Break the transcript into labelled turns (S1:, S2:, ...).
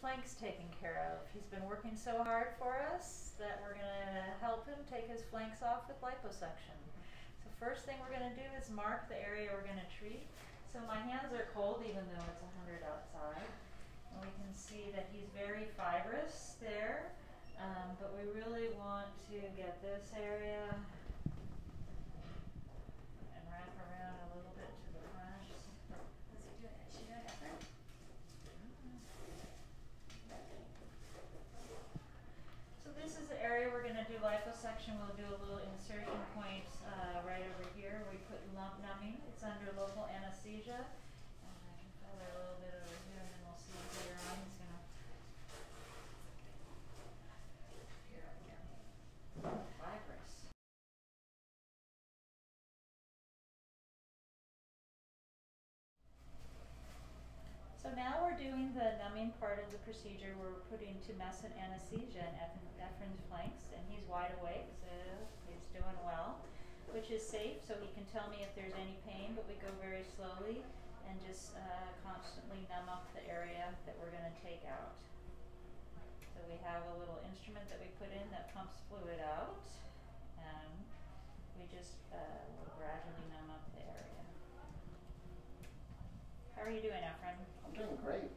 S1: flanks taken care of. He's been working so hard for us that we're gonna help him take his flanks off with liposuction. So first thing we're gonna do is mark the area we're gonna treat. So my hands are cold even though it's 100 outside. And we can see that he's very fibrous there. Um, but we really want to get this area and wrap around a little bit to the front.
S2: Was he doing, is she doing it first?
S1: So this is the area we're liposuction. We'll do a little insertion point uh, right over here. We put lump numbing. It's under local anesthesia. And I can feel it a little bit over here, and then we'll see later on. He's gonna
S2: Here again.
S1: fibrous. So now we're doing the numbing part of the procedure. We're putting tumescent anesthesia in Ephraim's flanks, and he's wide awake, so he's doing well, which is safe, so he can tell me if there's any pain, but we go very slowly and just uh, constantly numb up the area that we're going to take out. So we have a little instrument that we put in that pumps fluid out, and we just uh, will gradually numb up the area. How are you doing, Efren?
S3: I'm doing great.